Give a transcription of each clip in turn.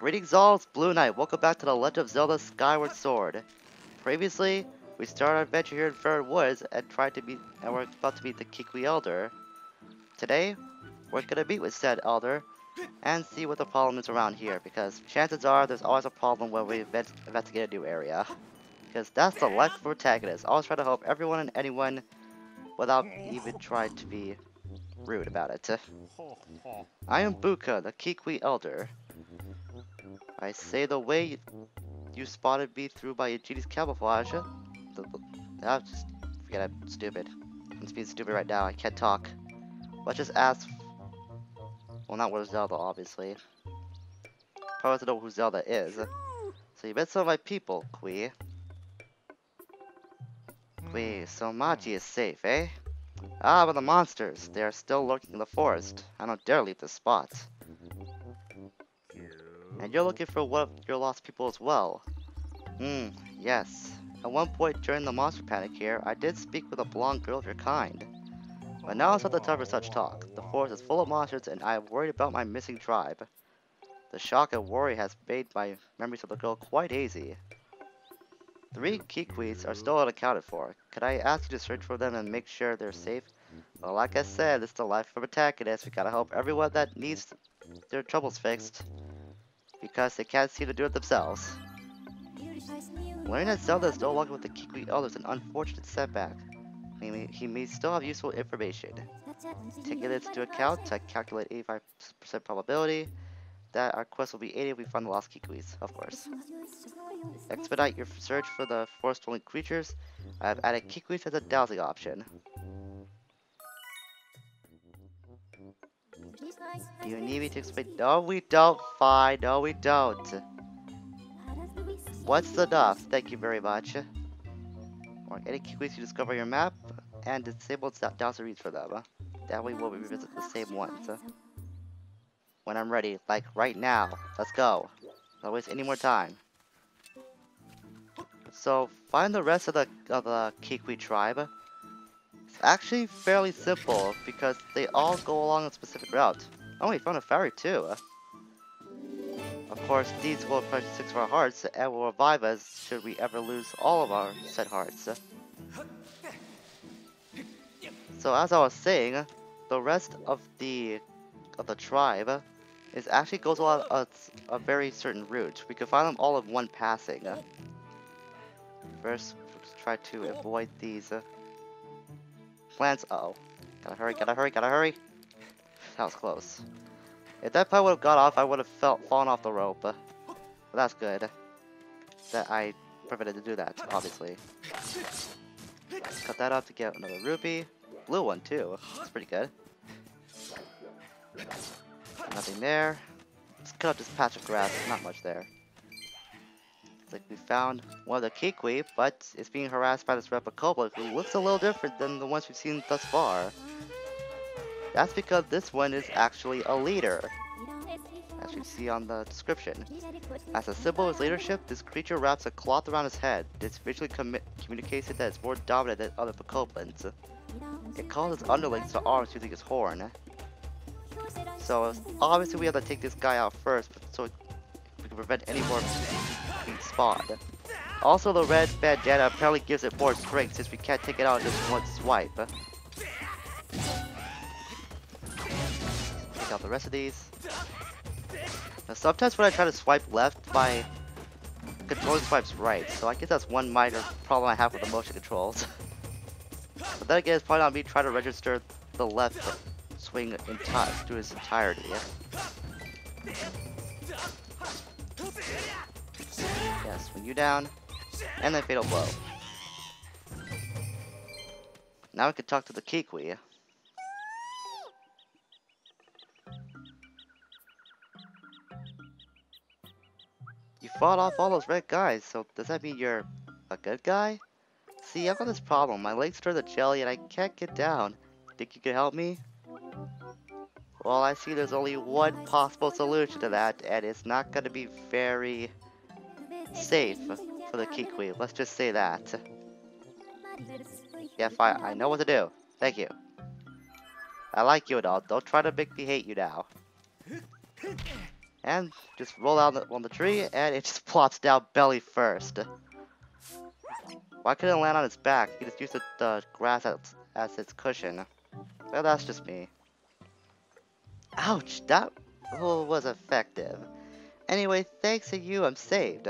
Greetings all, it's Blue Knight. Welcome back to the Legend of Zelda Skyward Sword. Previously, we started our adventure here in Faron Woods and tried to meet, and we're about to meet the Kikwi Elder. Today, we're gonna meet with said Elder and see what the problem is around here because chances are there's always a problem when we invest investigate a new area. Because that's the life of protagonist. Always try to help everyone and anyone without even trying to be rude about it. I am Buka, the Kikwi Elder. I say the way you, you spotted me through my genius camouflage. The, ah, just forget I'm stupid. I'm just being stupid right now. I can't talk. Let's just ask. Well, not where's Zelda, obviously. Probably to know who Zelda is. So you met some of my people, Kui. Kui, so Machi is safe, eh? Ah, but the monsters. They are still lurking in the forest. I don't dare leave this spot. And you're looking for one of your lost people as well. Hmm, yes. At one point during the monster panic here, I did speak with a blonde girl of your kind. But now it's not the time for such talk. The forest is full of monsters and I am worried about my missing tribe. The shock and worry has made my memories of the girl quite hazy. Three Kikwis are still unaccounted for. Could I ask you to search for them and make sure they're safe? Well, like I said, it's the life of a protagonist. We gotta help everyone that needs their troubles fixed because they can't seem to do it themselves. Learning that Zelda is no longer with the Kikwi Elder is an unfortunate setback. He may, he may still have useful information. Taking this into account, I calculate 85% probability that our quest will be aided if we find the lost Kikwis, of course. Expedite your search for the forest-dwelling creatures. I have added Kikwis as a dowsing option. You need me to explain? No, we don't. Fine. No, we don't. What's enough? Thank you very much. Or any Kikwis you discover your map, and disable dowser reads for them. That way we'll revisit the same ones. When I'm ready, like right now. Let's go. Don't waste any more time. So, find the rest of the, of the Kikwi tribe It's actually fairly simple because they all go along a specific route. Oh, we found a fairy too. Uh. Of course, these will replenish six of our hearts and will revive us should we ever lose all of our set hearts. Uh. So as I was saying, uh, the rest of the of the tribe is actually goes along a, a very certain route. We can find them all in one passing. First, try to avoid these plants. Uh oh. Gotta hurry, gotta hurry, gotta hurry. That was close. If that pile would have got off, I would have felt fallen off the rope. But that's good. That I prevented to do that, obviously. Cut that off to get another rupee. Blue one too. That's pretty good. Nothing there. Let's cut up this patch of grass. Not much there. Looks like we found one of the Kikwi, but it's being harassed by this Red Bokoblin who looks a little different than the ones we've seen thus far. That's because this one is actually a leader, as you see on the description. As a symbol of leadership, this creature wraps a cloth around his head. This visually communicates that it's more dominant than other Bokoblins. It calls its underlings to arms using its horn. So obviously we have to take this guy out first, so we can prevent any more spawn. Also, the red bandana apparently gives it more strength since we can't take it out in just one swipe. Rest of these. Now, sometimes when I try to swipe left, my controller swipes right, so I guess that's one minor problem I have with the motion controls. but then again, it's probably not me trying to register the left swing in through its entirety. Yes, swing you down, and then Fatal Blow. Now we can talk to the Kikwi. Fought off all those red guys, so does that mean you're a good guy? See, I've got this problem. My legs turn to jelly and I can't get down. Think you could help me? Well, I see there's only one possible solution to that, and it's not going to be very safe for the Kikwi. Let's just say that. Yeah, fine. I know what to do. Thank you. I like you and all. Don't try to make me hate you now. And just roll out on the tree, and it just plops down belly first. Why couldn't it land on its back? You just use the, the grass as, as its cushion. Well, that's just me. Ouch, that was effective. Anyway, thanks to you, I'm saved.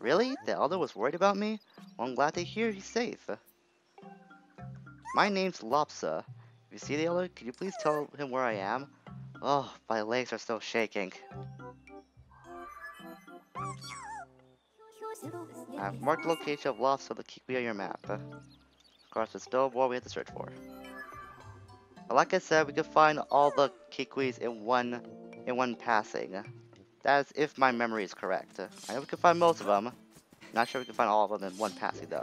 Really? The Elder was worried about me? Well, I'm glad to hear he's safe. My name's Lopsa. If you see the Elder, can you please tell him where I am? Oh, my legs are still shaking. I've marked the location of keep me on your map. Of course, there's still more we have to search for. But like I said, we can find all the Kikis in one in one passing. That is if my memory is correct. I know we can find most of them. Not sure we can find all of them in one passing though.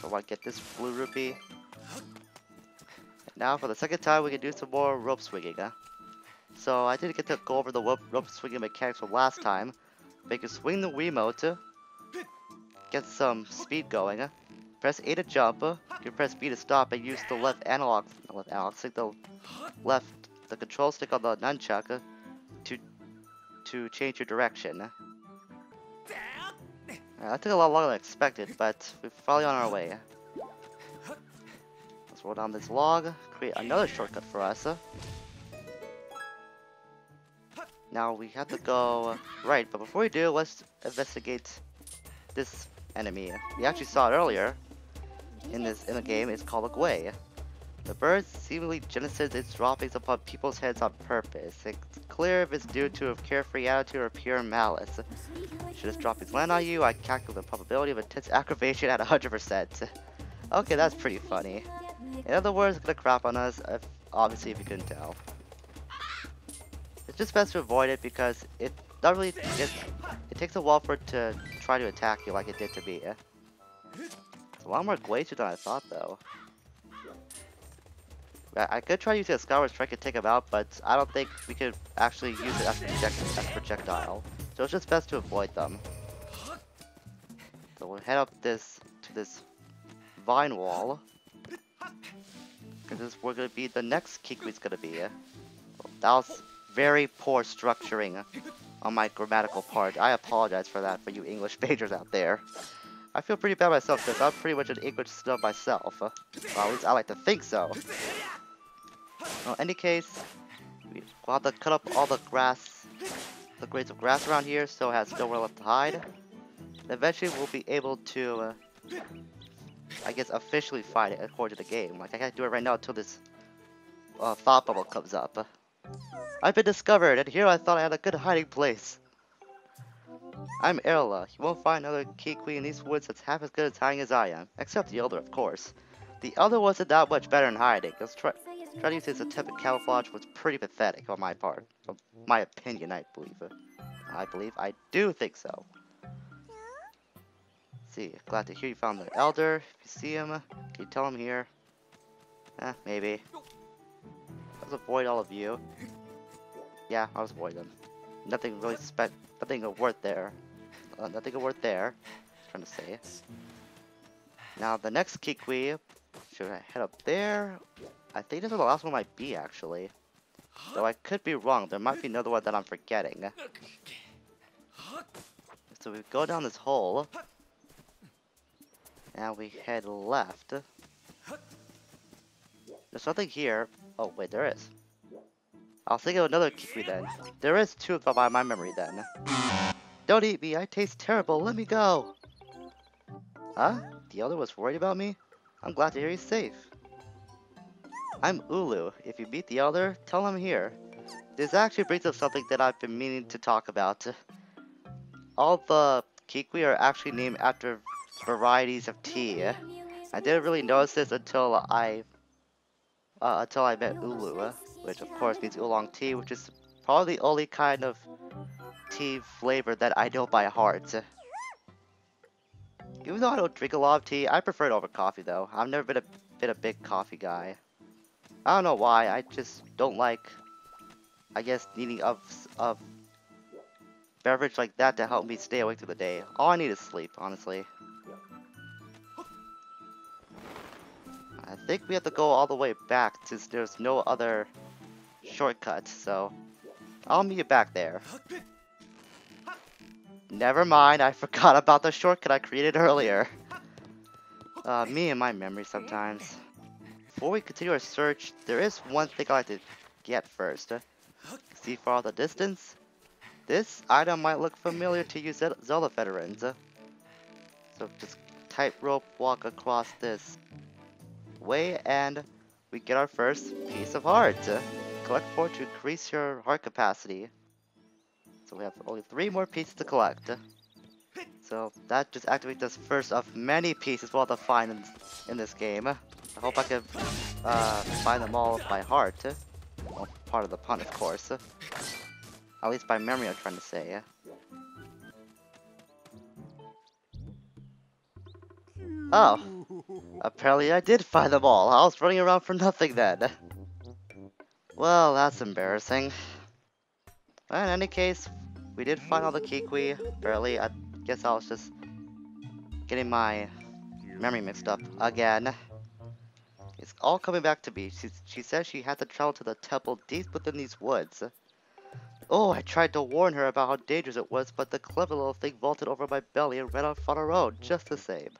So I get this blue rupee. And now for the second time we can do some more rope swinging. Huh? So I didn't get to go over the rope, rope swinging mechanics from last time. But you can swing the Wiimote, get some speed going. Press A to jump. You can press B to stop and use the left analog, left analog stick, the left, the control stick on the nunchuck to to change your direction. Uh, that took a lot longer than expected, but we're finally on our way. Let's roll down this log, create another shortcut for us. Now we have to go uh, right, but before we do, let's investigate this enemy. We actually saw it earlier in this in the game It's called a Guay. The bird seemingly genesis its droppings upon people's heads on purpose. It's clear if it's due to a carefree attitude or pure malice. Should its droppings land on you, I calculate the probability of intense aggravation at 100%. Okay, that's pretty funny. In other words, it's gonna crap on us, if, obviously if you couldn't tell. It's just best to avoid it because it not really it, it takes a while for it to try to attack you like it did to me. It's a lot more glacier than I thought, though. I, could try using a Skyward Strike to take him out, but I don't think we could actually use it as, project as projectile. So it's just best to avoid them. So we'll head up this to this vine wall. Because this is where gonna be the next Kiki's gonna be. Well, that was very poor structuring on my grammatical part. I apologize for that for you English majors out there. I feel pretty bad myself because I'm pretty much an English snub myself. Well, at least I like to think so. Well, in any case, we'll have to cut up all the grass, the grades of grass around here so it has nowhere left to hide. And eventually we'll be able to, uh, I guess, officially fight it according to the game. Like, I can't do it right now until this uh, thought bubble comes up. I've been discovered, and here I thought I had a good hiding place. I'm Erla. You won't find another Kikwi in these woods that's half as good at hiding as I am. Except the Elder, of course. The Elder wasn't that much better in hiding. Let's try, try to use his attempt at camouflage was pretty pathetic on my part. Of my opinion, I believe. I believe. I do think so. Let's see, glad to hear you found the Elder. If you see him, can you tell him here? Eh, maybe. Let's avoid all of you. Yeah, I'll just avoid them. Nothing really spec nothing worth there. Uh, nothing worth there. I'm trying to say. Now the next Kikwi, should I head up there? I think this is the last one might be actually. Though I could be wrong, there might be another one that I'm forgetting. So we go down this hole. Now we head left. There's nothing here. Oh wait, there is. I'll think of another Kikwi then. There is two by my memory then. Don't eat me, I taste terrible, let me go! Huh? The other was worried about me? I'm glad to hear he's safe. I'm Oolo. If you meet the elder, tell him here. This actually brings up something that I've been meaning to talk about. All the Kikwi are actually named after varieties of tea. I didn't really notice this until I uh, until I met Oolo which of course means oolong tea, which is probably the only kind of tea flavor that I know by heart. Even though I don't drink a lot of tea, I prefer it over coffee though. I've never been a been a big coffee guy. I don't know why, I just don't like, I guess, needing of, of beverage like that to help me stay awake through the day. All I need is sleep, honestly. I think we have to go all the way back since there's no other shortcut, so I'll meet you back there. Never mind, I forgot about the shortcut I created earlier. Uh, me and my memory sometimes. Before we continue our search, there is one thing I like to get first. See far the distance? This item might look familiar to you Zelda veterans. So just tightrope walk across this way and we get our first piece of heart. Collect four to increase your heart capacity. So we have only three more pieces to collect. So that just activates this first of many pieces we'll have to find in, in this game. I hope I can uh, find them all by heart. Well, part of the pun, of course. At least by memory, I'm trying to say. Oh. Apparently I did find them all. I was running around for nothing then. Well, that's embarrassing. In any case, we did find all the Kikwi. Barely. I guess I was just getting my memory mixed up again. It's all coming back to me. She, she says she had to travel to the temple deep within these woods. Oh, I tried to warn her about how dangerous it was, but the clever little thing vaulted over my belly and ran off on her own, just the same.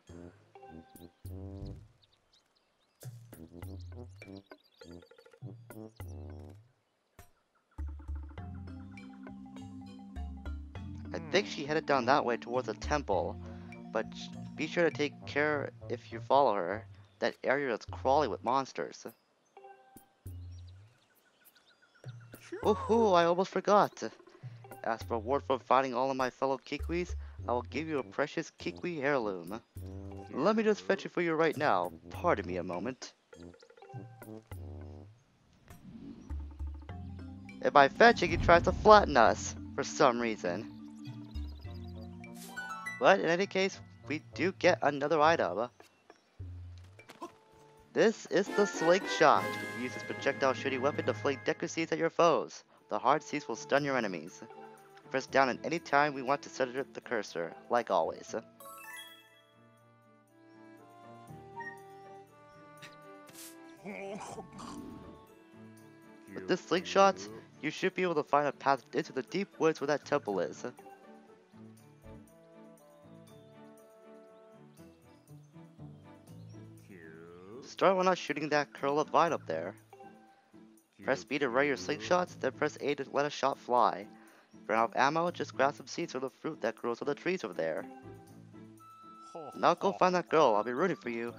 Think she headed down that way towards the temple, but be sure to take care if you follow her. That area is crawling with monsters. Woohoo, I almost forgot. As for reward for finding all of my fellow Kikwis, I will give you a precious Kikwi heirloom. Let me just fetch it for you right now. Pardon me a moment. And by fetching, he tries to flatten us, for some reason. But in any case, we do get another item. This is the Slingshot. Use this projectile shooting weapon to fling Deku Seeds at your foes. The hard seeds will stun your enemies. Press down at any time we want to center the cursor, like always. With this slingshot, you should be able to find a path into the deep woods where that temple is. Start when not shooting that curl of vine up there. Press B to ready your slingshots, then press A to let a shot fly. If you're out of ammo, just grab some seeds from the fruit that grows on the trees over there. Now go find that girl, I'll be rooting for you.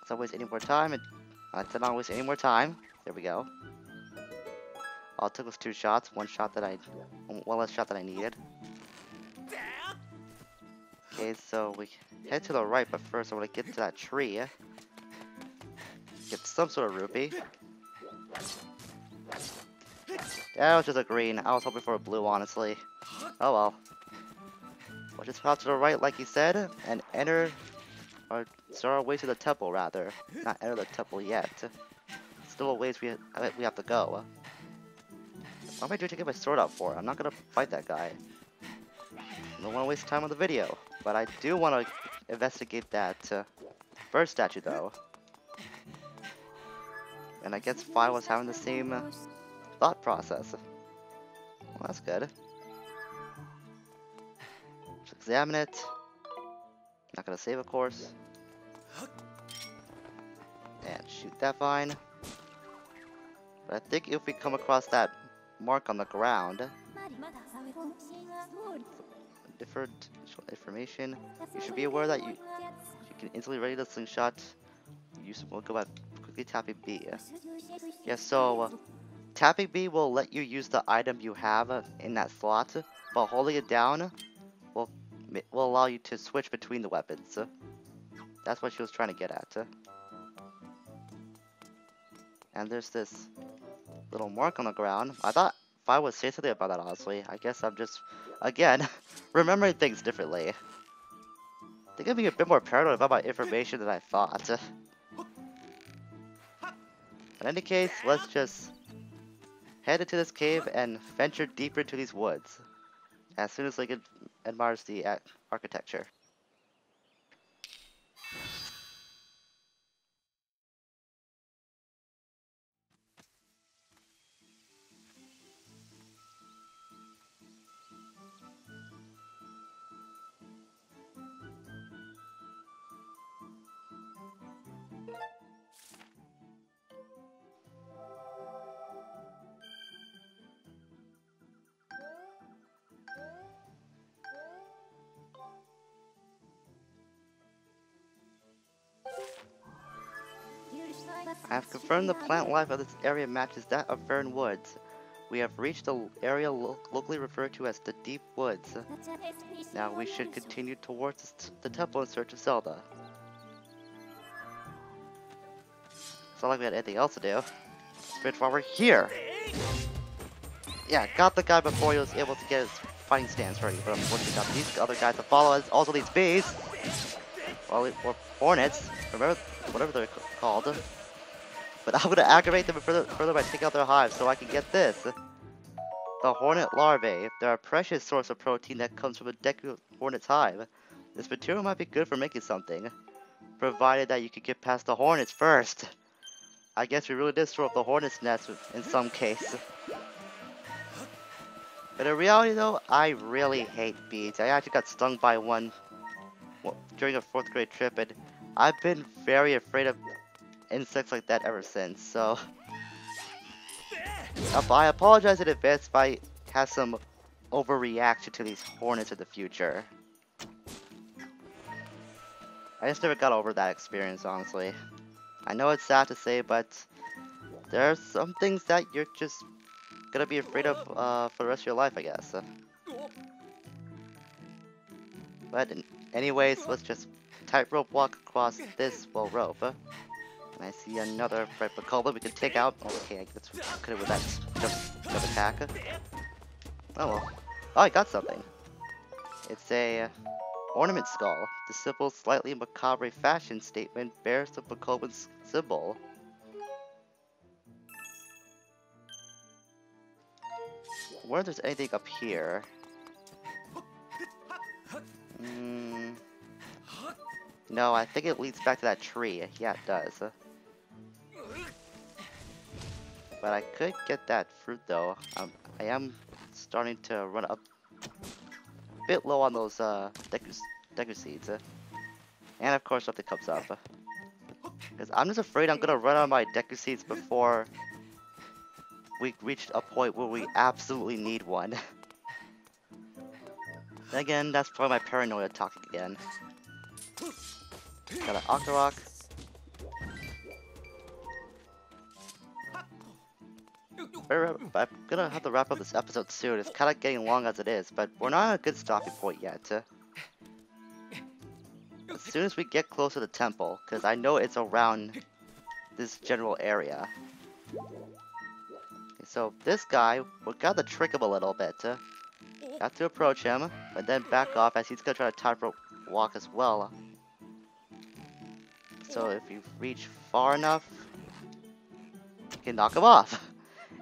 Let's not waste any more time, and let's not waste any more time. There we go. All it took was two shots, one shot that I, one less shot that I needed. Okay, so we head to the right, but first I want to get to that tree. Get some sort of rupee. That was just a green. I was hoping for a blue, honestly. Oh well. We'll just head to the right, like he said, and enter, or start our way to the temple, rather. Not enter the temple yet. Still a ways we, we have to go. What am I doing to get my sword out for? I'm not gonna fight that guy. I don't want to waste time on the video. But I do want to investigate that uh, bird statue, though. And I guess Fi was having the same uh, thought process. Well, that's good. Let's examine it. Not gonna save, of course. And shoot that vine. But I think if we come across that mark on the ground, different information. You should be aware that you, you can instantly ready the slingshot. Use will go by quickly tapping B. Yeah, so uh, tapping B will let you use the item you have in that slot, but holding it down will will allow you to switch between the weapons. That's what she was trying to get at. And there's this little mark on the ground. I thought I would say something about that, honestly, I guess I'm just, again, remembering things differently. I think I'm being a bit more paranoid about my information than I thought. In any case, let's just head into this cave and venture deeper into these woods as soon as Lincoln admires the architecture. I have confirmed the plant life of this area matches that of Faron Woods. We have reached the area lo locally referred to as the Deep Woods. Now we should continue towards the temple in search of Zelda. It's not like we had anything else to do. Switch while we're here! Yeah, got the guy before he was able to get his fighting stance ready, but unfortunately got these other guys to follow us, also these bees! Well, or hornets, remember, whatever they're called. But I'm gonna aggravate them further, further by taking out their hives so I can get this. The hornet larvae. They're a precious source of protein that comes from a Deku hornet's hive. This material might be good for making something, provided that you can get past the hornets first. I guess we really did throw up the hornet's nest in some case. But in reality though, I really hate bees. I actually got stung by one during a fourth grade trip and I've been very afraid of insects like that ever since, so... Uh, I apologize in advance if I have some overreaction to these hornets in the future. I just never got over that experience, honestly. I know it's sad to say, but there are some things that you're just gonna be afraid of uh, for the rest of your life, I guess. But anyways, let's just tightrope walk across this well rope. I see another Red Bokoblin we can take out. Okay, I guess we could have with that jump, jump attack. Oh well. Oh, I got something. It's a uh, ornament skull. The simple, slightly macabre fashion statement bears the Bokoblin's symbol. I wonder if there's anything up here. Mm. No, I think it leads back to that tree. Yeah, it does. But I could get that fruit though. Um, I am starting to run up a bit low on those uh, Deku, Deku seeds. Uh, and of course the cups up. Because I'm just afraid I'm going to run out of my Deku seeds before we reach a point where we absolutely need one. again, that's probably my paranoia talking again. Got an Octorok. I'm gonna have to wrap up this episode soon. It's kind of getting long as it is, but we're not at a good stopping point yet. As soon as we get close to the temple, because I know it's around this general area. Okay, so this guy, we got to trick him a little bit. Uh, got to approach him, but then back off as he's gonna try to tightrope walk as well. So if you reach far enough, you can knock him off.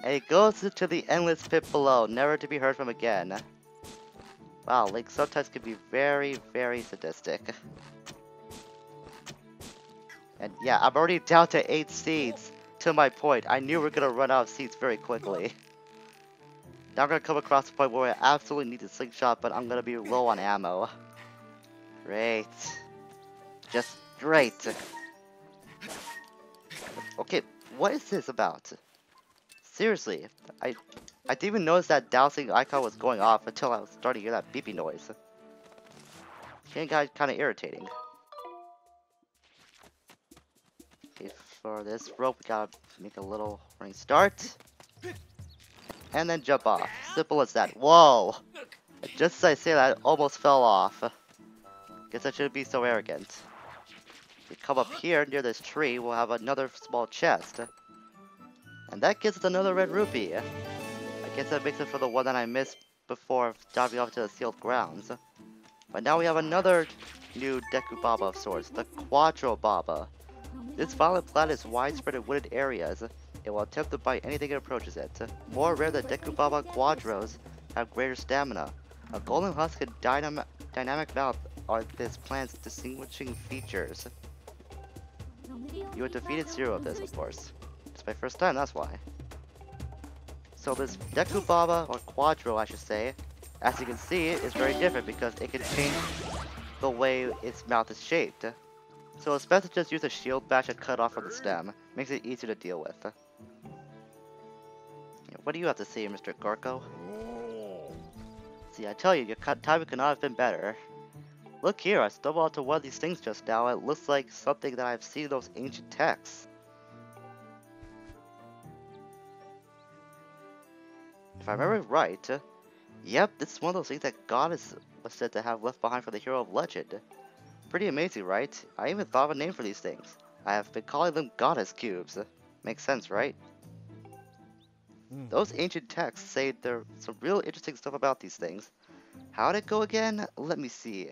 And it goes into the endless pit below, never to be heard from again. Wow, Link sometimes can be very, very sadistic. And yeah, I'm already down to 8 seeds. To my point, I knew we are gonna run out of seeds very quickly. Now I'm gonna come across the point where I absolutely need a slingshot, but I'm gonna be low on ammo. Great. Just great. Okay, what is this about? Seriously, I I didn't even notice that dowsing icon was going off until I was starting to hear that beeping noise. It got kind of irritating. Okay, for this rope, we gotta make a little running start. And then jump off. Simple as that. Whoa! Just as I say that, I almost fell off. Guess I shouldn't be so arrogant. If we come up here near this tree, we'll have another small chest. And that gives us another red rupee. I guess that makes it for the one that I missed before diving off to the sealed grounds. But now we have another new Deku Baba of sorts, the Quadro Baba. This violet plant is widespread in wooded areas. It will attempt to bite anything it approaches it. More rare than Deku Baba Quadros have greater stamina. A golden husk and dynam dynamic mouth are this plant's distinguishing features. You have defeated zero of this, of course. It's my first time, that's why. So this Deku Baba, or Quadro I should say, as you can see, is very different because it can change the way its mouth is shaped. So it's best to just use a shield bash and cut off from the stem. Makes it easier to deal with. What do you have to say, Mr. Gorko? See, I tell you, your cut timing could not have been better. Look here, I stumbled onto one of these things just now. It looks like something that I've seen in those ancient texts. If I remember right, yep, this is one of those things that Goddess was said to have left behind for the hero of legend. Pretty amazing, right? I even thought of a name for these things. I have been calling them Goddess Cubes. Makes sense, right? Hmm. Those ancient texts say there's some real interesting stuff about these things. How'd it go again? Let me see.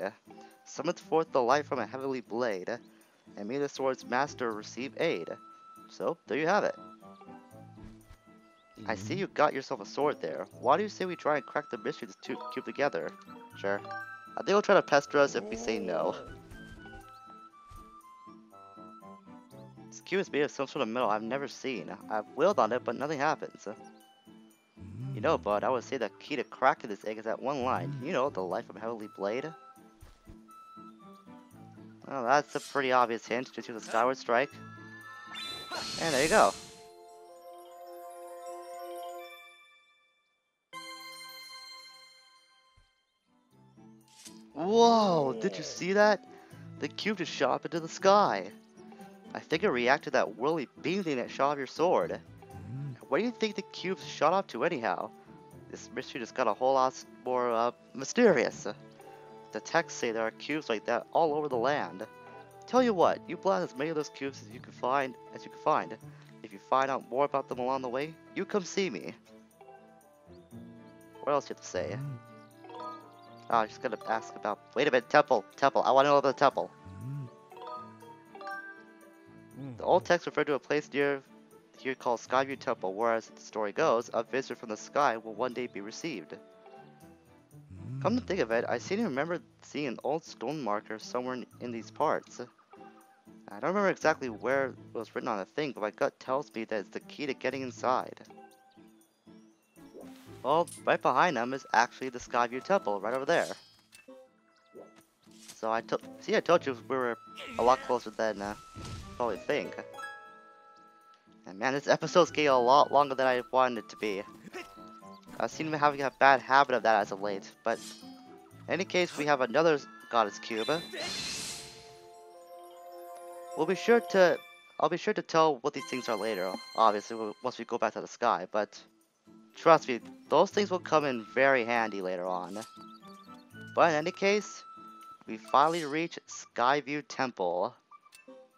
Summons forth the light from a heavenly blade, and may the sword's master receive aid. So, there you have it. I see mm-hmm. you got yourself a sword there. Why do you say we try and crack the mystery of this two cube together? Sure. I think he'll try to pester us if we say no. This cube is made of some sort of metal I've never seen. I've willed on it, but nothing happens. You know, bud, I would say the key to cracking this egg is that one line. You know, the life of Heavenly Blade. Well, that's a pretty obvious hint. Just use a Skyward Strike. And there you go. Whoa, did you see that? The cube just shot up into the sky. I think it reacted to that whirly beam thing that shot off your sword. What do you think the cube shot up to anyhow? This mystery just got a whole lot more uh, mysterious. The texts say there are cubes like that all over the land. Tell you what, you blast as many of those cubes as you can find as you can find. If you find out more about them along the way, you come see me. What else do you have to say? Oh, I just gonna ask about. Wait a minute, temple, temple. I want to know about the temple. Hmm. The old text referred to a place near here called Skyview Temple, where, as the story goes, a visitor from the sky will one day be received. Come to think of it, I seem to remember seeing an old stone marker somewhere in, in these parts. I don't remember exactly where it was written on the thing, but my gut tells me that it's the key to getting inside. Well, right behind them is actually the Skyview Temple, right over there. So I told, see, I told you we were a lot closer than uh, probably think. And man, this episode's getting a lot longer than I wanted it to be. I seem to be having a bad habit of that as of late, but in any case, we have another Goddess Cube. We'll be sure to, I'll be sure to tell what these things are later, obviously, once we go back to the sky, but trust me, those things will come in very handy later on. But in any case, we finally reach Skyview Temple.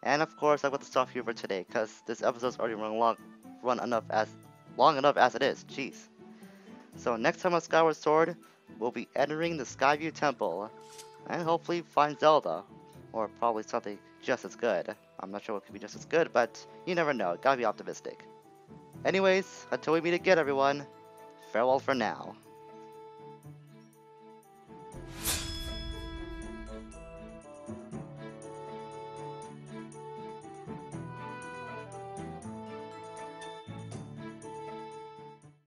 And of course, I've got to stop here for today, because this episode's already run long, run enough as long enough as it is. Jeez. So next time on Skyward Sword, we'll be entering the Skyview Temple, and hopefully find Zelda, or probably something just as good. I'm not sure what could be just as good, but you never know. Gotta be optimistic. Anyways, until we meet again, everyone. Farewell for now.